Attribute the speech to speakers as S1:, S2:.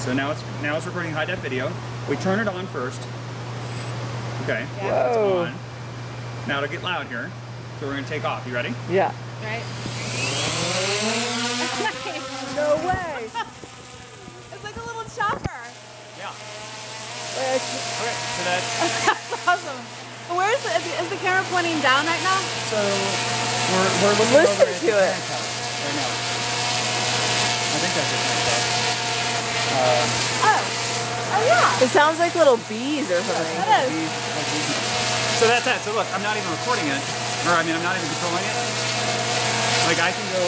S1: so now it's now it's recording high def video. We turn it on first. Okay.
S2: Yeah.
S1: It's
S3: Whoa.
S1: on. Now to get loud here. So we're gonna take off. You ready?
S3: Yeah.
S2: Right?
S3: No way.
S2: it's like a little chopper.
S1: Yeah.
S3: Wait,
S1: Okay. So that's
S2: That's awesome. Where is the, is the- is the camera pointing down right now?
S1: so we're we're looking
S3: Listen
S1: over at
S3: to
S1: the
S3: it.
S1: parent right now. I think that's your
S2: yeah.
S3: it sounds like little bees or something.
S2: That is.
S1: These- like these notes. So that's that. So look, I'm not even recording it, or I mean, I'm not even controlling it. Like I can go